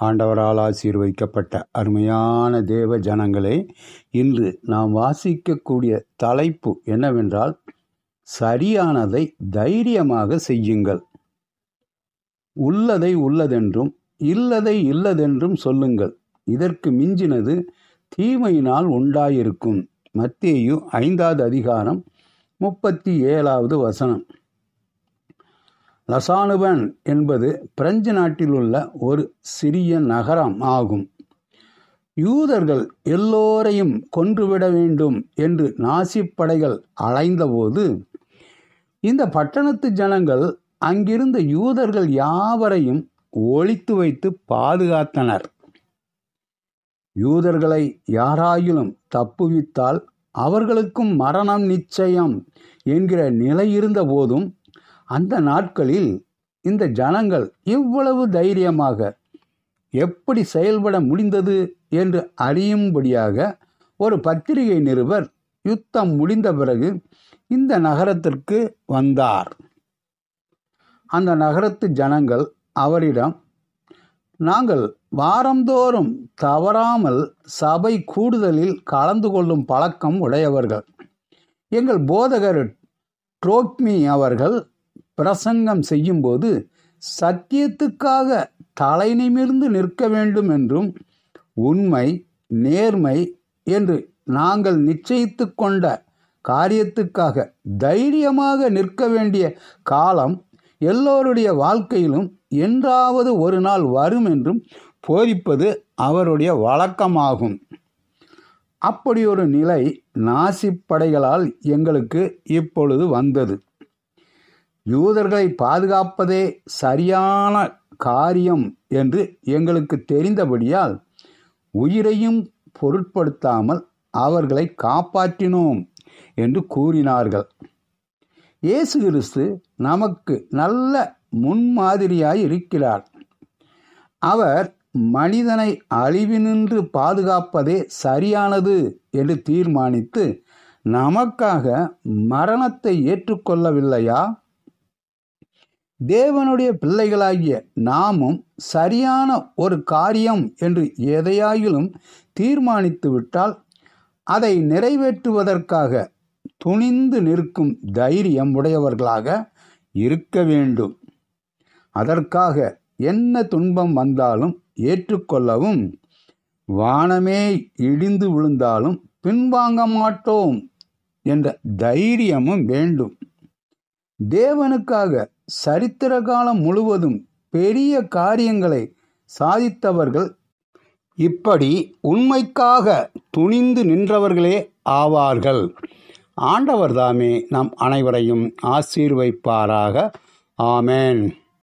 ஆண்டவரால் ஆசீர்வதிக்கப்பட்ட அருமையான தேவ ஜனங்களே இன்று நாம் வாசிக்கக்கூடிய தலைப்பு என்னவென்றால் சரியானதை தைரியமாக செய்யுங்கள். உள்ளதை உள்ளதென்றும் இல்லதை இல்லதென்றும் சொல்லுங்கள். இதற்கு மிஞ்சினது தீமையினால் உண்டாயிருக்கும். மத்தேயு ஐந்தாவது அதிகாரம் முப்பத்தி ஏழாவது வசனம். லசானுவன் என்பது பிரெஞ்சு நாட்டில் உள்ள ஒரு சிறிய நகரம் ஆகும். யூதர்கள் எல்லோரையும் கொன்றுவிட வேண்டும் என்று நாசி படைகள் அலைந்தபோது இந்த பட்டணத்து ஜனங்கள் அங்கிருந்த யூதர்கள் யாவரையும் ஒழித்து வைத்து பாதுகாத்தனர். யூதர்களை யாராயிலும் தப்புவித்தால் அவர்களுக்கும் மரணம் நிச்சயம் என்கிற நிலை இருந்த போதும் அந்த நாட்களில் இந்த ஜனங்கள் இவ்வளவு தைரியமாக எப்படி செயல்பட முடிந்தது என்று அறியும்படியாக ஒரு பத்திரிகை நிருபர் யுத்தம் முடிந்த பிறகு இந்த நகரத்திற்கு வந்தார். அந்த நகரத்து ஜனங்கள் அவரிடம் நாங்கள் வாரந்தோறும் தவறாமல் சபை கூடுதலில் கலந்து கொள்ளும் பழக்கம் உடையவர்கள். எங்கள் போதகர் ட்ரோக்மி அவர்கள் பிரசங்கம் செய்யும்போது சத்தியத்துக்காக தலை நிமிர்ந்து நிற்க வேண்டும் என்றும் உண்மை நேர்மை என்று நாங்கள் நிச்சயித்து கொண்ட காரியத்துக்காக தைரியமாக நிற்க வேண்டிய காலம் எல்லோருடைய வாழ்க்கையிலும் என்றாவது ஒரு நாள் வரும் என்றும் போதிப்பது அவருடைய வழக்கமாகும். அப்படி ஒரு நிலை நாசிப்படைகளால் எங்களுக்கு இப்பொழுது வந்தது. யூதர்களை பாதுகாப்பதே சரியான காரியம் என்று எங்களுக்கு தெரிந்தபடியால் உயிரையும் பொருட்படுத்தாமல் அவர்களை காப்பாற்றினோம் என்று கூறினார்கள். இயேசு கிறிஸ்து நமக்கு நல்ல முன்மாதிரியாய் இருக்கிறார். அவர் மனிதனை அழிவினின்று பாதுகாப்பதே சரியானது என்று தீர்மானித்து நமக்காக மரணத்தை ஏற்றுக்கொள்ளவில்லையா? தேவனுடைய பிள்ளைகளாகிய நாமும் சரியான ஒரு காரியம் என்று எதையாயிலும் தீர்மானித்து விட்டால் அதை நிறைவேற்றுவதற்காக துணிந்து நிற்கும் தைரியம் உடையவர்களாக இருக்க வேண்டும். அதற்காக என்ன துன்பம் வந்தாலும் ஏற்றுக்கொள்ளவும் வானமே இடிந்து விழுந்தாலும் பின்வாங்க மாட்டோம் என்ற தைரியமும் வேண்டும். தேவனுக்காக சரித்திர காலம் முழுவதும் பெரிய காரியங்களை சாதித்தவர்கள் இப்படி உண்மைக்காக துணிந்து நின்றவர்களே ஆவார்கள். ஆண்டவர் தாமே நம் அனைவரையும் ஆசீர்வைப்பாராக. ஆமேன்.